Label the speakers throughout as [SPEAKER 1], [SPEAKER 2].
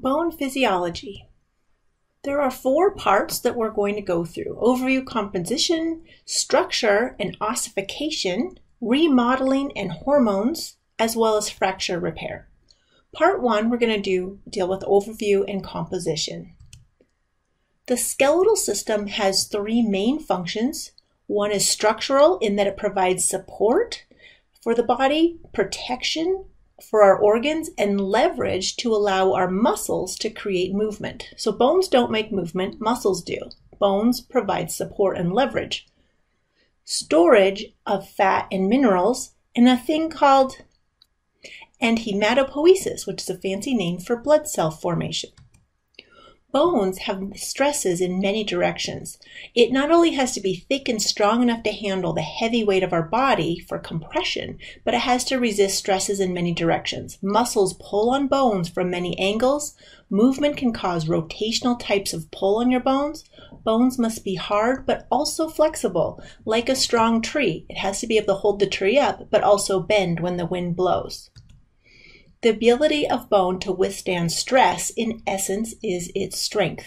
[SPEAKER 1] Bone physiology. There are four parts that we're going to go through. Overview composition, structure and ossification, remodeling and hormones, as well as fracture repair. Part one, we're going to do deal with overview and composition. The skeletal system has three main functions. One is structural in that it provides support for the body, protection, for our organs and leverage to allow our muscles to create movement. So bones don't make movement, muscles do. Bones provide support and leverage. Storage of fat and minerals, and a thing called and hematopoiesis, which is a fancy name for blood cell formation. Bones have stresses in many directions. It not only has to be thick and strong enough to handle the heavy weight of our body for compression, but it has to resist stresses in many directions. Muscles pull on bones from many angles. Movement can cause rotational types of pull on your bones. Bones must be hard but also flexible, like a strong tree. It has to be able to hold the tree up but also bend when the wind blows. The ability of bone to withstand stress, in essence, is its strength.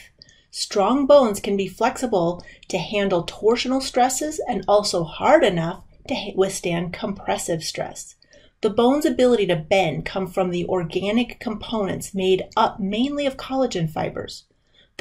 [SPEAKER 1] Strong bones can be flexible to handle torsional stresses and also hard enough to withstand compressive stress. The bone's ability to bend come from the organic components made up mainly of collagen fibers.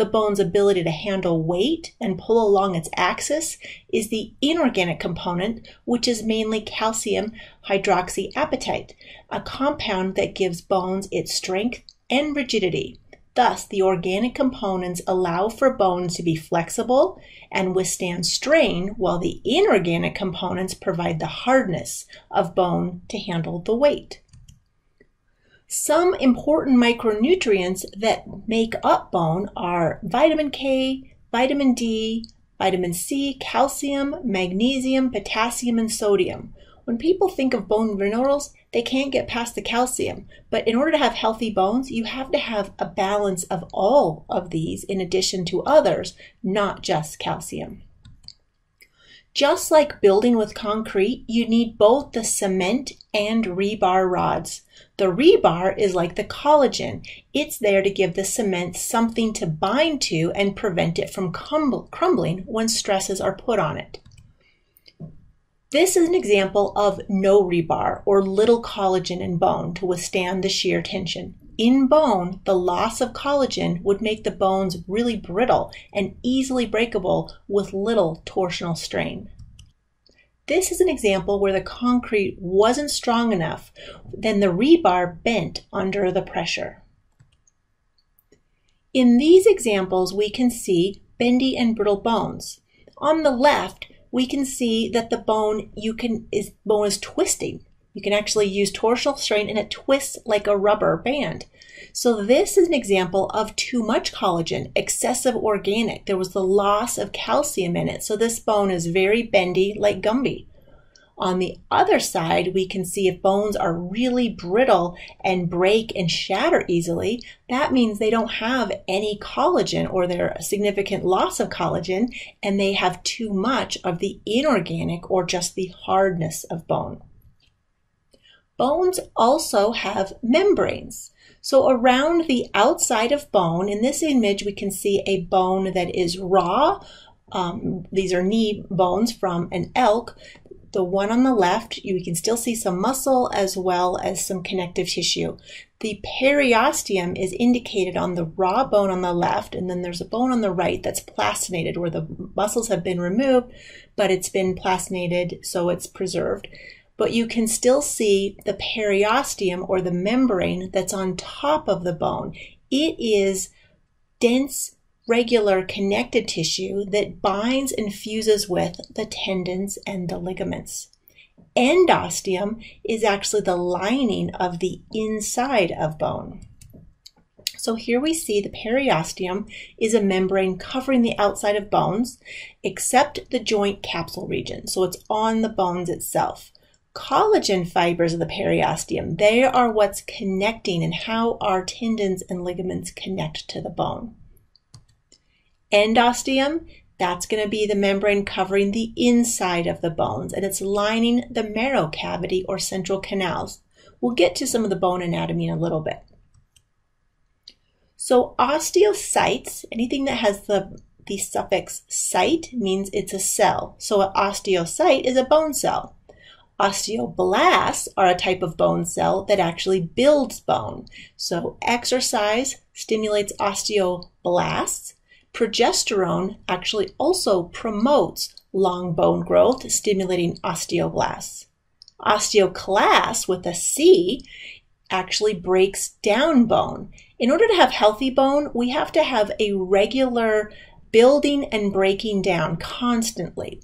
[SPEAKER 1] The bone's ability to handle weight and pull along its axis is the inorganic component, which is mainly calcium hydroxyapatite, a compound that gives bones its strength and rigidity. Thus, the organic components allow for bones to be flexible and withstand strain, while the inorganic components provide the hardness of bone to handle the weight. Some important micronutrients that make up bone are vitamin K, vitamin D, vitamin C, calcium, magnesium, potassium, and sodium. When people think of bone minerals, they can't get past the calcium. But in order to have healthy bones, you have to have a balance of all of these in addition to others, not just calcium. Just like building with concrete, you need both the cement and rebar rods. The rebar is like the collagen. It's there to give the cement something to bind to and prevent it from crumbling when stresses are put on it. This is an example of no rebar or little collagen in bone to withstand the shear tension. In bone, the loss of collagen would make the bones really brittle and easily breakable with little torsional strain. This is an example where the concrete wasn't strong enough, then the rebar bent under the pressure. In these examples, we can see bendy and brittle bones. On the left, we can see that the bone you can is bone is twisting. You can actually use torsional strain and it twists like a rubber band. So this is an example of too much collagen, excessive organic. There was the loss of calcium in it. So this bone is very bendy like Gumby. On the other side, we can see if bones are really brittle and break and shatter easily, that means they don't have any collagen or they're a significant loss of collagen and they have too much of the inorganic or just the hardness of bone. Bones also have membranes. So around the outside of bone, in this image, we can see a bone that is raw. Um, these are knee bones from an elk the one on the left, you can still see some muscle as well as some connective tissue. The periosteum is indicated on the raw bone on the left, and then there's a bone on the right that's plastinated where the muscles have been removed, but it's been plastinated so it's preserved. But you can still see the periosteum or the membrane that's on top of the bone. It is dense regular connected tissue that binds and fuses with the tendons and the ligaments. Endosteum is actually the lining of the inside of bone. So here we see the periosteum is a membrane covering the outside of bones, except the joint capsule region. So it's on the bones itself. Collagen fibers of the periosteum, they are what's connecting and how our tendons and ligaments connect to the bone. Endosteum, that's going to be the membrane covering the inside of the bones, and it's lining the marrow cavity or central canals. We'll get to some of the bone anatomy in a little bit. So osteocytes, anything that has the, the suffix "cyte" means it's a cell. So an osteocyte is a bone cell. Osteoblasts are a type of bone cell that actually builds bone. So exercise stimulates osteoblasts. Progesterone actually also promotes long bone growth, stimulating osteoblasts. Osteoclast with a C actually breaks down bone. In order to have healthy bone, we have to have a regular building and breaking down constantly.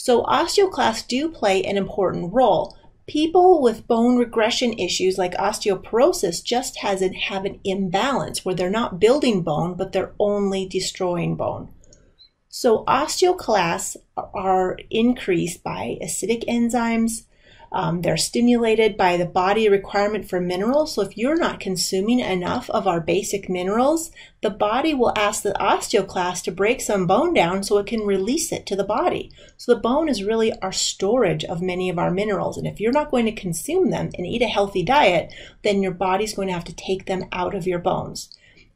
[SPEAKER 1] So osteoclasts do play an important role. People with bone regression issues like osteoporosis just hasn't have an imbalance where they're not building bone, but they're only destroying bone. So osteoclasts are increased by acidic enzymes, um, they're stimulated by the body requirement for minerals. So if you're not consuming enough of our basic minerals, the body will ask the osteoclast to break some bone down so it can release it to the body. So the bone is really our storage of many of our minerals. And if you're not going to consume them and eat a healthy diet, then your body's going to have to take them out of your bones.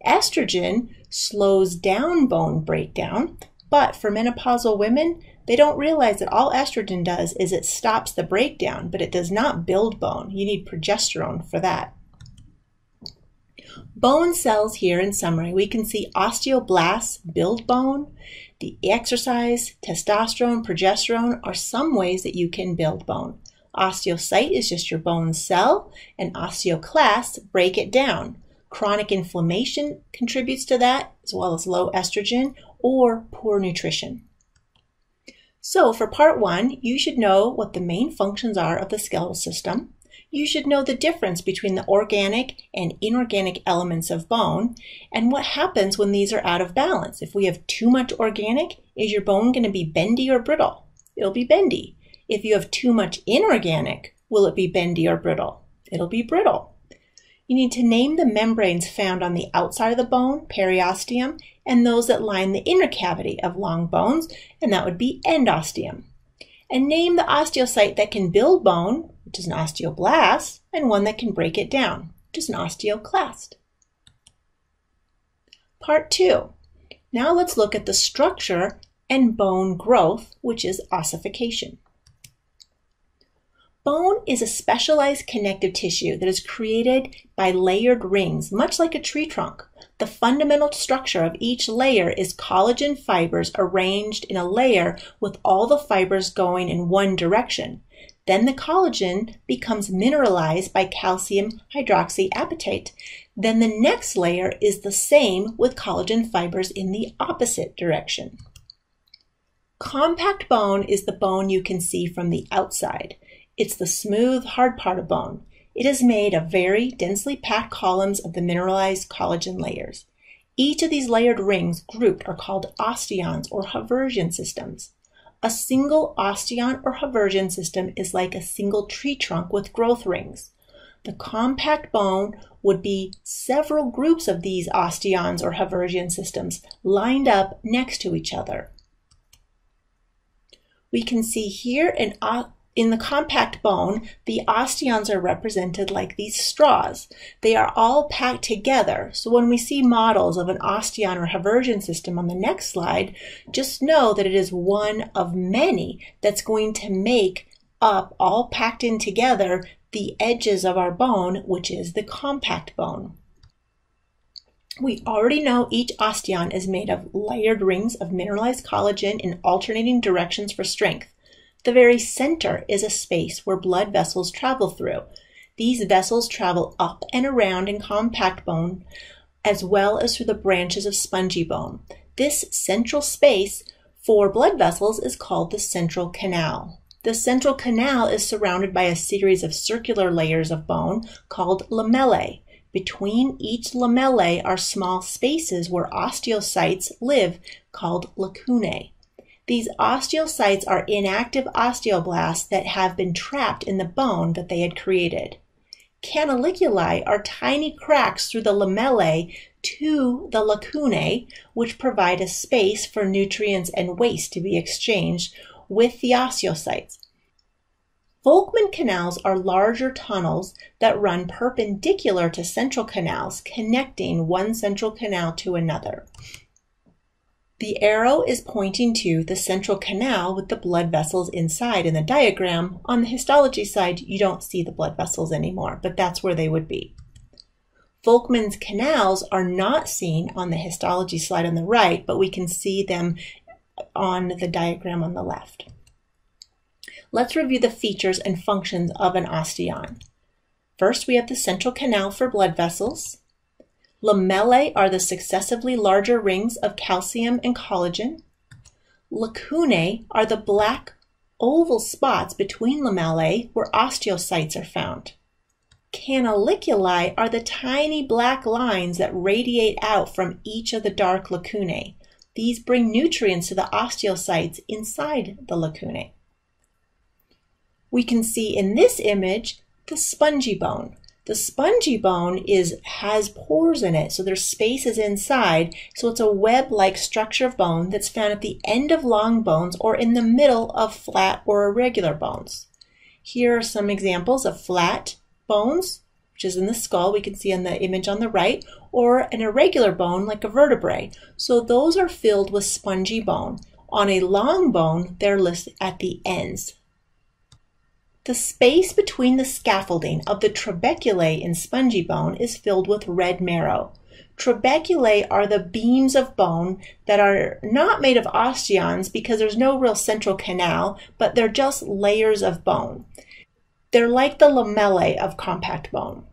[SPEAKER 1] Estrogen slows down bone breakdown, but for menopausal women, they don't realize that all estrogen does is it stops the breakdown, but it does not build bone. You need progesterone for that. Bone cells here in summary, we can see osteoblasts build bone. The exercise, testosterone, progesterone are some ways that you can build bone. Osteocyte is just your bone cell, and osteoclasts break it down. Chronic inflammation contributes to that, as well as low estrogen or poor nutrition. So for part one, you should know what the main functions are of the skeletal system. You should know the difference between the organic and inorganic elements of bone and what happens when these are out of balance. If we have too much organic, is your bone going to be bendy or brittle? It'll be bendy. If you have too much inorganic, will it be bendy or brittle? It'll be brittle. You need to name the membranes found on the outside of the bone, periosteum, and those that line the inner cavity of long bones, and that would be endosteum. And name the osteocyte that can build bone, which is an osteoblast, and one that can break it down, which is an osteoclast. Part 2. Now let's look at the structure and bone growth, which is ossification. Bone is a specialized connective tissue that is created by layered rings, much like a tree trunk. The fundamental structure of each layer is collagen fibers arranged in a layer with all the fibers going in one direction. Then the collagen becomes mineralized by calcium hydroxyapatite. Then the next layer is the same with collagen fibers in the opposite direction. Compact bone is the bone you can see from the outside. It's the smooth, hard part of bone. It is made of very densely packed columns of the mineralized collagen layers. Each of these layered rings grouped are called osteons or Haversian systems. A single osteon or Haversian system is like a single tree trunk with growth rings. The compact bone would be several groups of these osteons or Haversian systems lined up next to each other. We can see here an in the compact bone, the osteons are represented like these straws. They are all packed together. So when we see models of an osteon or Haversian system on the next slide, just know that it is one of many that's going to make up, all packed in together, the edges of our bone, which is the compact bone. We already know each osteon is made of layered rings of mineralized collagen in alternating directions for strength. The very center is a space where blood vessels travel through. These vessels travel up and around in compact bone as well as through the branches of spongy bone. This central space for blood vessels is called the central canal. The central canal is surrounded by a series of circular layers of bone called lamellae. Between each lamellae are small spaces where osteocytes live called lacunae. These osteocytes are inactive osteoblasts that have been trapped in the bone that they had created. Canaliculi are tiny cracks through the lamellae to the lacunae, which provide a space for nutrients and waste to be exchanged with the osteocytes. Volkmann canals are larger tunnels that run perpendicular to central canals, connecting one central canal to another. The arrow is pointing to the central canal with the blood vessels inside in the diagram. On the histology side, you don't see the blood vessels anymore, but that's where they would be. Volkmann's canals are not seen on the histology slide on the right, but we can see them on the diagram on the left. Let's review the features and functions of an osteon. First, we have the central canal for blood vessels. Lamellae are the successively larger rings of calcium and collagen. Lacunae are the black oval spots between lamellae where osteocytes are found. Canaliculi are the tiny black lines that radiate out from each of the dark lacunae. These bring nutrients to the osteocytes inside the lacunae we can see in this image the spongy bone. The spongy bone is has pores in it, so there's spaces inside. So it's a web-like structure of bone that's found at the end of long bones or in the middle of flat or irregular bones. Here are some examples of flat bones, which is in the skull, we can see in the image on the right, or an irregular bone like a vertebrae. So those are filled with spongy bone. On a long bone, they're listed at the ends. The space between the scaffolding of the trabeculae in spongy bone is filled with red marrow. Trabeculae are the beams of bone that are not made of osteons because there's no real central canal, but they're just layers of bone. They're like the lamellae of compact bone.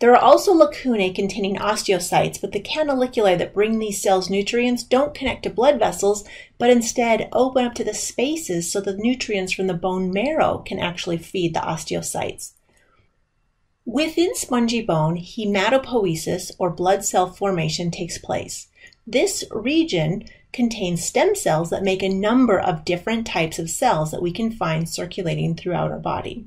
[SPEAKER 1] There are also lacunae containing osteocytes, but the canaliculi that bring these cells nutrients don't connect to blood vessels, but instead open up to the spaces so the nutrients from the bone marrow can actually feed the osteocytes. Within spongy bone, hematopoiesis or blood cell formation takes place. This region contains stem cells that make a number of different types of cells that we can find circulating throughout our body.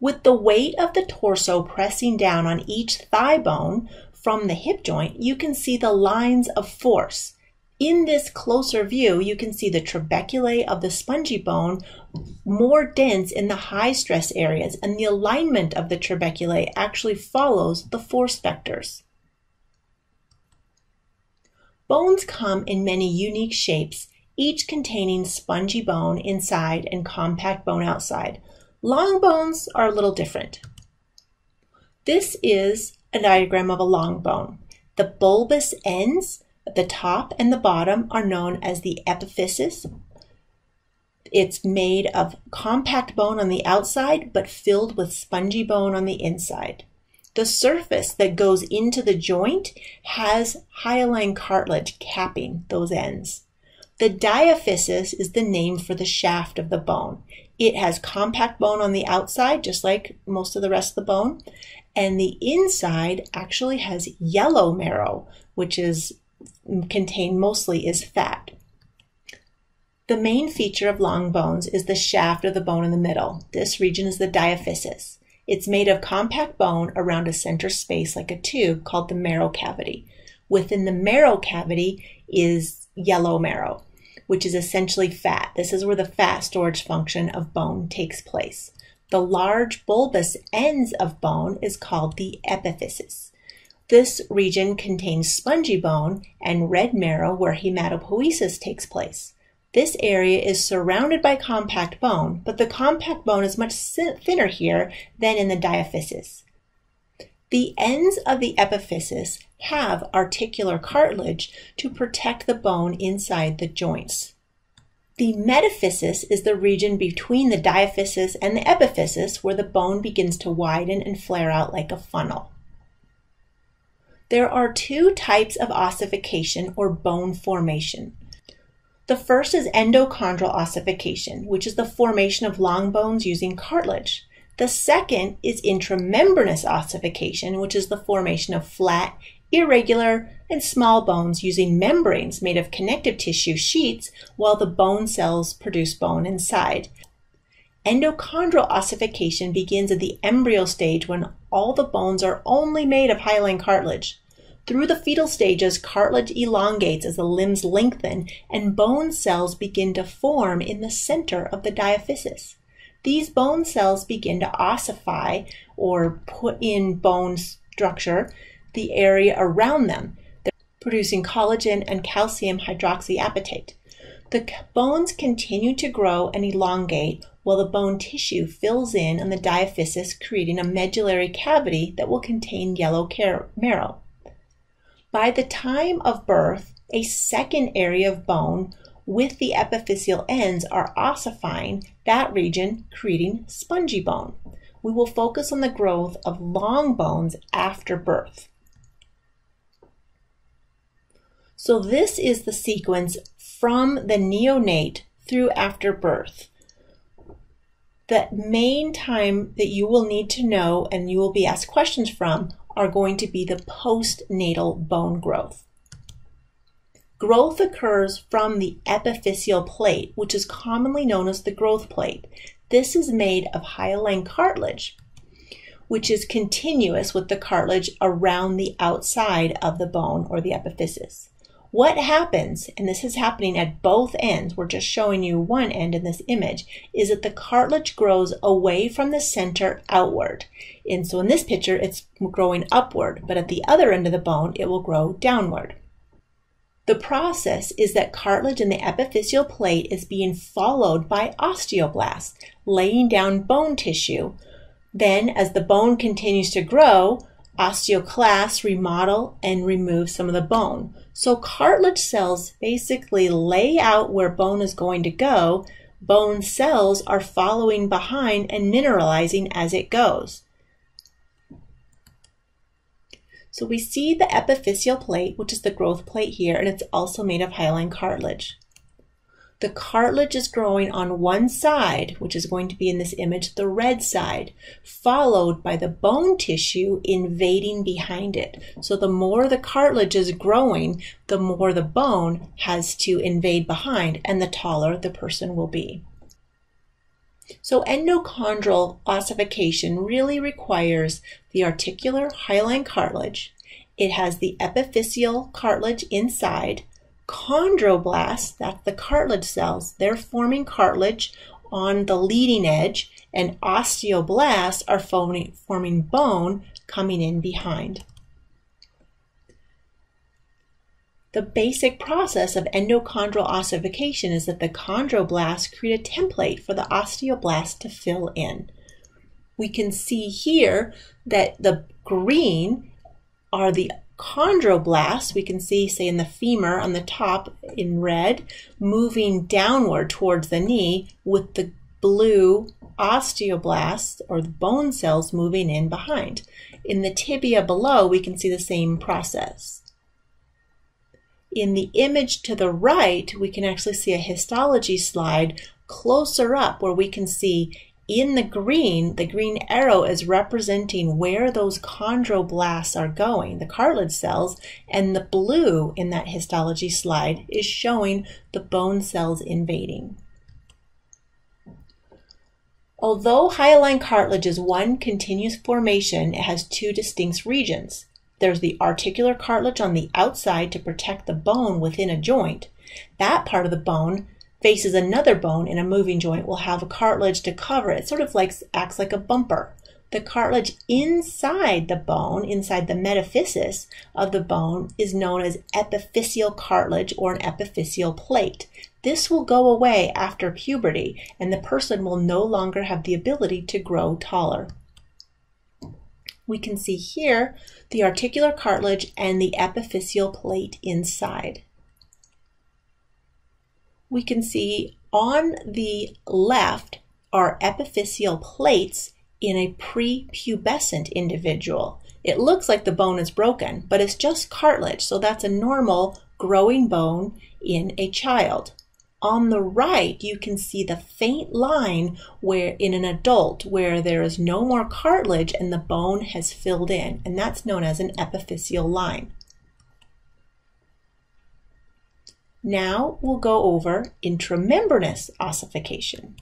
[SPEAKER 1] With the weight of the torso pressing down on each thigh bone from the hip joint, you can see the lines of force. In this closer view, you can see the trabeculae of the spongy bone more dense in the high stress areas, and the alignment of the trabeculae actually follows the force vectors. Bones come in many unique shapes, each containing spongy bone inside and compact bone outside. Long bones are a little different. This is a diagram of a long bone. The bulbous ends at the top and the bottom are known as the epiphysis. It's made of compact bone on the outside, but filled with spongy bone on the inside. The surface that goes into the joint has hyaline cartilage capping those ends. The diaphysis is the name for the shaft of the bone. It has compact bone on the outside, just like most of the rest of the bone. And the inside actually has yellow marrow, which is contained mostly is fat. The main feature of long bones is the shaft of the bone in the middle. This region is the diaphysis. It's made of compact bone around a center space like a tube called the marrow cavity. Within the marrow cavity is yellow marrow which is essentially fat. This is where the fat storage function of bone takes place. The large bulbous ends of bone is called the epiphysis. This region contains spongy bone and red marrow where hematopoiesis takes place. This area is surrounded by compact bone, but the compact bone is much thinner here than in the diaphysis. The ends of the epiphysis have articular cartilage to protect the bone inside the joints. The metaphysis is the region between the diaphysis and the epiphysis where the bone begins to widen and flare out like a funnel. There are two types of ossification or bone formation. The first is endochondral ossification, which is the formation of long bones using cartilage. The second is intramembranous ossification, which is the formation of flat, irregular, and small bones using membranes made of connective tissue sheets while the bone cells produce bone inside. Endochondral ossification begins at the embryo stage when all the bones are only made of hyaline cartilage. Through the fetal stages, cartilage elongates as the limbs lengthen and bone cells begin to form in the center of the diaphysis. These bone cells begin to ossify or put in bone structure the area around them, They're producing collagen and calcium hydroxyapatite. The bones continue to grow and elongate while the bone tissue fills in on the diaphysis, creating a medullary cavity that will contain yellow marrow. By the time of birth, a second area of bone with the epiphyseal ends are ossifying that region, creating spongy bone. We will focus on the growth of long bones after birth. So this is the sequence from the neonate through after birth. The main time that you will need to know and you will be asked questions from are going to be the postnatal bone growth. Growth occurs from the epiphyseal plate, which is commonly known as the growth plate. This is made of hyaline cartilage, which is continuous with the cartilage around the outside of the bone or the epiphysis. What happens, and this is happening at both ends, we're just showing you one end in this image, is that the cartilage grows away from the center outward. And so in this picture, it's growing upward, but at the other end of the bone, it will grow downward. The process is that cartilage in the epiphyseal plate is being followed by osteoblasts, laying down bone tissue. Then, as the bone continues to grow, osteoclasts remodel and remove some of the bone. So cartilage cells basically lay out where bone is going to go. Bone cells are following behind and mineralizing as it goes. So we see the epiphyseal plate, which is the growth plate here, and it's also made of hyaline cartilage. The cartilage is growing on one side, which is going to be in this image, the red side, followed by the bone tissue invading behind it. So the more the cartilage is growing, the more the bone has to invade behind, and the taller the person will be. So endochondral ossification really requires the articular hyaline cartilage. It has the epiphyseal cartilage inside, chondroblasts, that's the cartilage cells, they're forming cartilage on the leading edge, and osteoblasts are forming, forming bone coming in behind. The basic process of endochondral ossification is that the chondroblasts create a template for the osteoblast to fill in. We can see here that the green are the chondroblasts, we can see, say, in the femur on the top in red, moving downward towards the knee with the blue osteoblasts or the bone cells moving in behind. In the tibia below, we can see the same process. In the image to the right, we can actually see a histology slide closer up where we can see in the green, the green arrow is representing where those chondroblasts are going, the cartilage cells, and the blue in that histology slide is showing the bone cells invading. Although hyaline cartilage is one continuous formation, it has two distinct regions. There's the articular cartilage on the outside to protect the bone within a joint. That part of the bone faces another bone in a moving joint will have a cartilage to cover it. Sort of like acts like a bumper. The cartilage inside the bone, inside the metaphysis of the bone, is known as epiphyseal cartilage or an epiphyseal plate. This will go away after puberty, and the person will no longer have the ability to grow taller. We can see here the articular cartilage and the epiphyseal plate inside we can see on the left are epiphyseal plates in a prepubescent individual. It looks like the bone is broken, but it's just cartilage, so that's a normal growing bone in a child. On the right, you can see the faint line where in an adult where there is no more cartilage and the bone has filled in, and that's known as an epiphyseal line. Now we'll go over intramembranous ossification.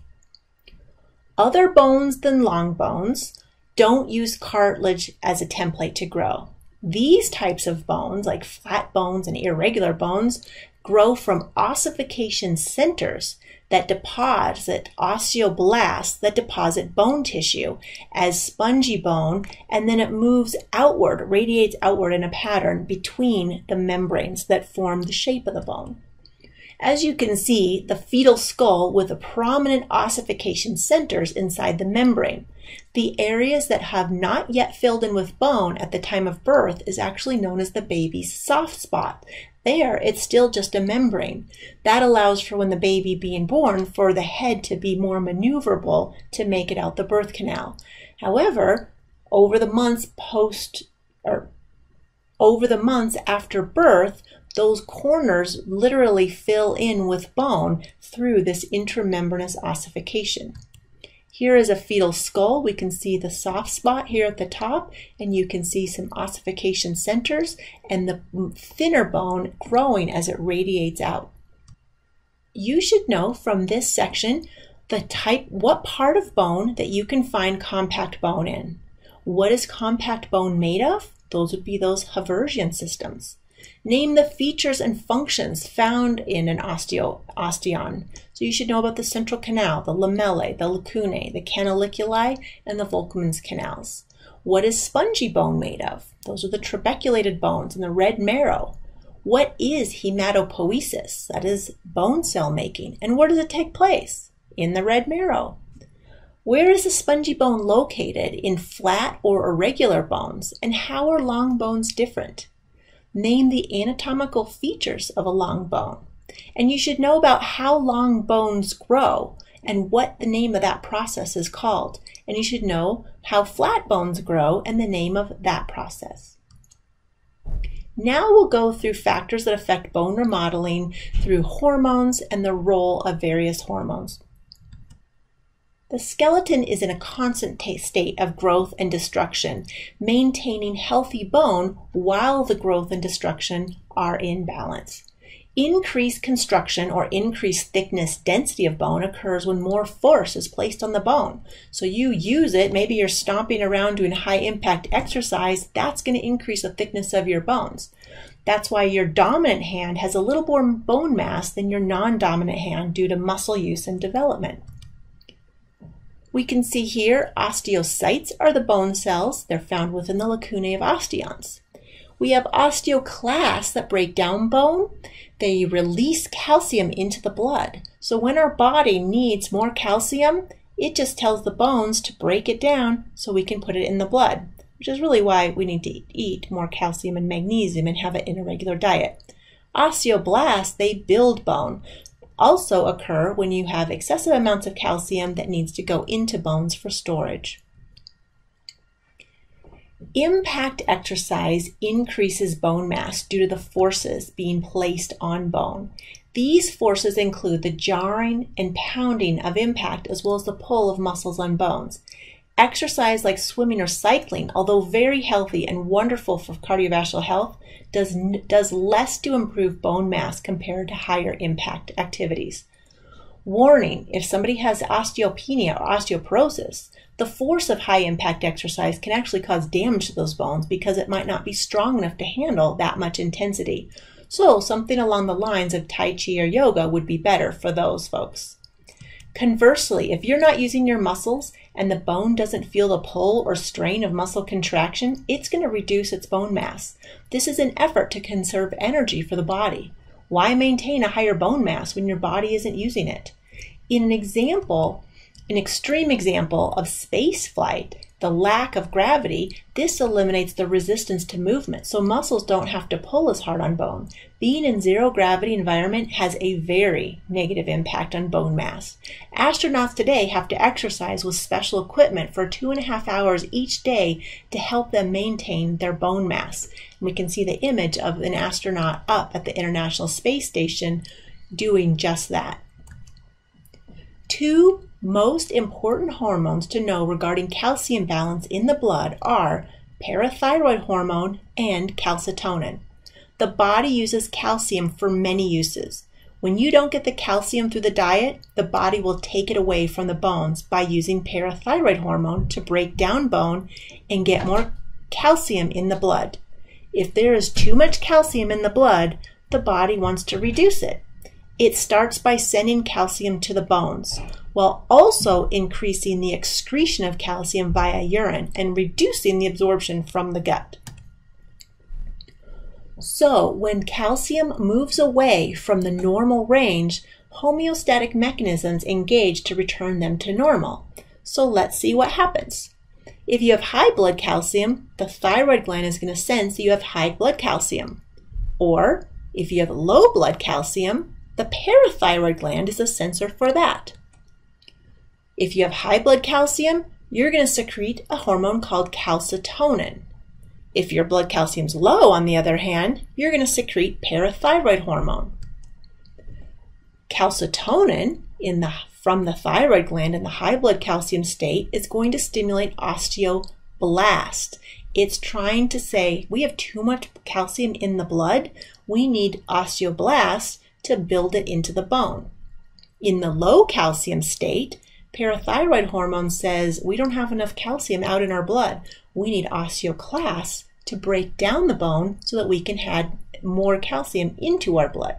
[SPEAKER 1] Other bones than long bones don't use cartilage as a template to grow. These types of bones, like flat bones and irregular bones, grow from ossification centers that deposit osteoblasts that deposit bone tissue as spongy bone, and then it moves outward, radiates outward in a pattern between the membranes that form the shape of the bone. As you can see, the fetal skull with the prominent ossification centers inside the membrane. The areas that have not yet filled in with bone at the time of birth is actually known as the baby's soft spot. There, it's still just a membrane. That allows for when the baby being born for the head to be more maneuverable to make it out the birth canal. However, over the months post or over the months after birth, those corners literally fill in with bone through this intramembranous ossification. Here is a fetal skull. We can see the soft spot here at the top, and you can see some ossification centers and the thinner bone growing as it radiates out. You should know from this section the type, what part of bone that you can find compact bone in. What is compact bone made of? Those would be those Haversian systems. Name the features and functions found in an osteo, osteon. So you should know about the central canal, the lamellae, the lacunae, the canaliculi, and the Volkmann's canals. What is spongy bone made of? Those are the trabeculated bones and the red marrow. What is hematopoiesis? That is bone cell making. And where does it take place? In the red marrow. Where is the spongy bone located in flat or irregular bones? And how are long bones different? Name the anatomical features of a long bone. And you should know about how long bones grow and what the name of that process is called. And you should know how flat bones grow and the name of that process. Now we'll go through factors that affect bone remodeling through hormones and the role of various hormones. The skeleton is in a constant state of growth and destruction, maintaining healthy bone while the growth and destruction are in balance. Increased construction or increased thickness density of bone occurs when more force is placed on the bone. So you use it, maybe you're stomping around doing high impact exercise, that's going to increase the thickness of your bones. That's why your dominant hand has a little more bone mass than your non dominant hand due to muscle use and development. We can see here osteocytes are the bone cells. They're found within the lacunae of osteons. We have osteoclasts that break down bone. They release calcium into the blood. So when our body needs more calcium, it just tells the bones to break it down so we can put it in the blood, which is really why we need to eat more calcium and magnesium and have it in a regular diet. Osteoblasts, they build bone also occur when you have excessive amounts of calcium that needs to go into bones for storage. Impact exercise increases bone mass due to the forces being placed on bone. These forces include the jarring and pounding of impact as well as the pull of muscles on bones. Exercise like swimming or cycling, although very healthy and wonderful for cardiovascular health, does, does less to improve bone mass compared to higher impact activities. Warning, if somebody has osteopenia or osteoporosis, the force of high impact exercise can actually cause damage to those bones because it might not be strong enough to handle that much intensity. So something along the lines of Tai Chi or yoga would be better for those folks. Conversely, if you're not using your muscles and the bone doesn't feel the pull or strain of muscle contraction, it's going to reduce its bone mass. This is an effort to conserve energy for the body. Why maintain a higher bone mass when your body isn't using it? In an example, an extreme example of space flight, the lack of gravity, this eliminates the resistance to movement, so muscles don't have to pull as hard on bone. Being in zero gravity environment has a very negative impact on bone mass. Astronauts today have to exercise with special equipment for two and a half hours each day to help them maintain their bone mass. And we can see the image of an astronaut up at the International Space Station doing just that. Two most important hormones to know regarding calcium balance in the blood are parathyroid hormone and calcitonin. The body uses calcium for many uses. When you don't get the calcium through the diet, the body will take it away from the bones by using parathyroid hormone to break down bone and get more calcium in the blood. If there is too much calcium in the blood, the body wants to reduce it. It starts by sending calcium to the bones while also increasing the excretion of calcium via urine and reducing the absorption from the gut. So, when calcium moves away from the normal range, homeostatic mechanisms engage to return them to normal. So let's see what happens. If you have high blood calcium, the thyroid gland is going to sense you have high blood calcium. Or if you have low blood calcium, the parathyroid gland is a sensor for that. If you have high blood calcium, you're going to secrete a hormone called calcitonin. If your blood calcium's low, on the other hand, you're going to secrete parathyroid hormone. Calcitonin in the, from the thyroid gland in the high blood calcium state is going to stimulate osteoblast. It's trying to say we have too much calcium in the blood. We need osteoblasts to build it into the bone. In the low calcium state, parathyroid hormone says we don't have enough calcium out in our blood. We need osteoclasts to break down the bone so that we can add more calcium into our blood.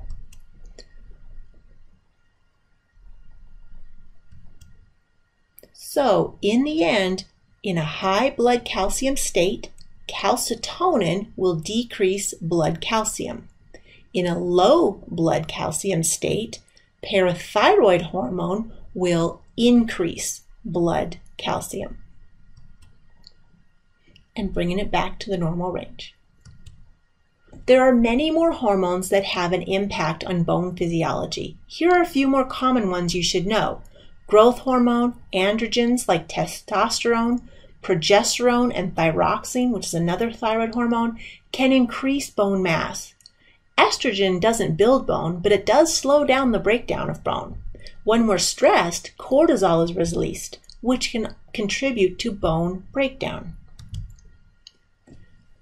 [SPEAKER 1] So, in the end, in a high blood calcium state, calcitonin will decrease blood calcium. In a low blood calcium state, parathyroid hormone will increase blood calcium and bringing it back to the normal range. There are many more hormones that have an impact on bone physiology. Here are a few more common ones you should know. Growth hormone, androgens like testosterone, progesterone, and thyroxine, which is another thyroid hormone, can increase bone mass. Estrogen doesn't build bone, but it does slow down the breakdown of bone. When we're stressed, cortisol is released, which can contribute to bone breakdown.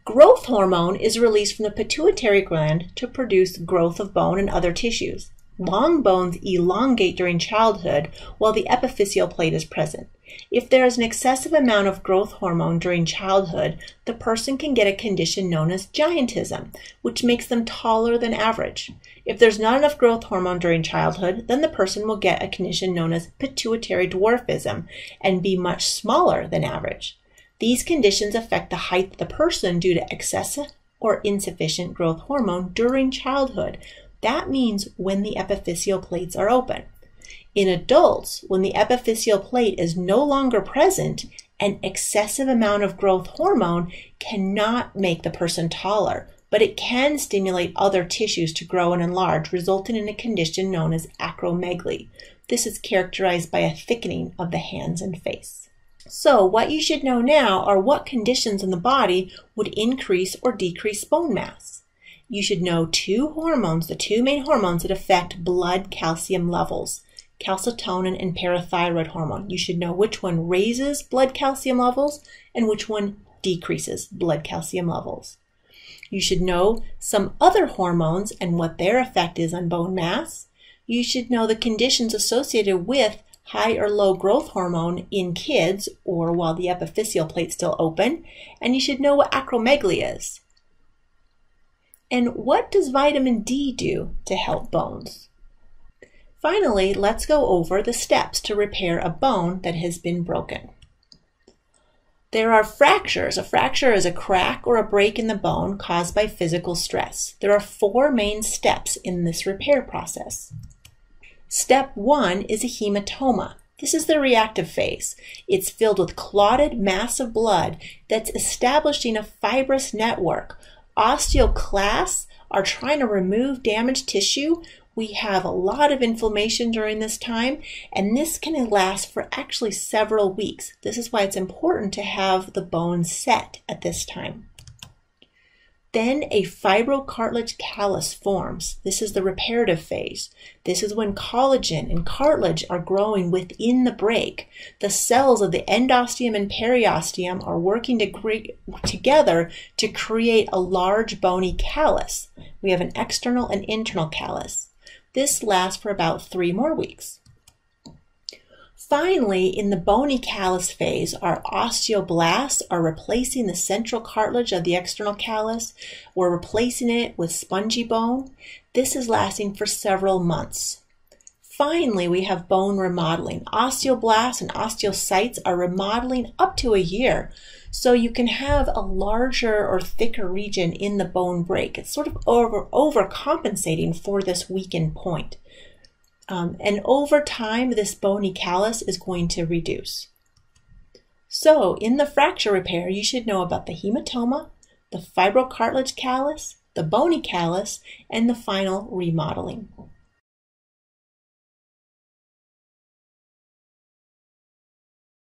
[SPEAKER 1] Growth hormone is released from the pituitary gland to produce growth of bone and other tissues. Long bones elongate during childhood while the epiphyseal plate is present. If there is an excessive amount of growth hormone during childhood, the person can get a condition known as giantism, which makes them taller than average. If there's not enough growth hormone during childhood, then the person will get a condition known as pituitary dwarfism and be much smaller than average. These conditions affect the height of the person due to excessive or insufficient growth hormone during childhood. That means when the epiphyseal plates are open. In adults, when the epiphyseal plate is no longer present, an excessive amount of growth hormone cannot make the person taller, but it can stimulate other tissues to grow and enlarge, resulting in a condition known as acromegaly. This is characterized by a thickening of the hands and face. So, what you should know now are what conditions in the body would increase or decrease bone mass. You should know two hormones, the two main hormones that affect blood calcium levels calcitonin and parathyroid hormone. You should know which one raises blood calcium levels and which one decreases blood calcium levels. You should know some other hormones and what their effect is on bone mass. You should know the conditions associated with high or low growth hormone in kids or while the epiphyseal plate's still open, and you should know what acromegaly is. And what does vitamin D do to help bones? Finally, let's go over the steps to repair a bone that has been broken. There are fractures. A fracture is a crack or a break in the bone caused by physical stress. There are four main steps in this repair process. Step one is a hematoma. This is the reactive phase. It's filled with clotted mass of blood that's establishing a fibrous network. Osteoclasts are trying to remove damaged tissue. We have a lot of inflammation during this time, and this can last for actually several weeks. This is why it's important to have the bone set at this time. Then a fibrocartilage callus forms. This is the reparative phase. This is when collagen and cartilage are growing within the break. The cells of the endosteum and periosteum are working to together to create a large bony callus. We have an external and internal callus. This lasts for about three more weeks. Finally, in the bony callus phase, our osteoblasts are replacing the central cartilage of the external callus. We're replacing it with spongy bone. This is lasting for several months. Finally, we have bone remodeling. Osteoblasts and osteocytes are remodeling up to a year. So you can have a larger or thicker region in the bone break. It's sort of over overcompensating for this weakened point. Um, and over time, this bony callus is going to reduce. So in the fracture repair, you should know about the hematoma, the fibrocartilage callus, the bony callus, and the final remodeling.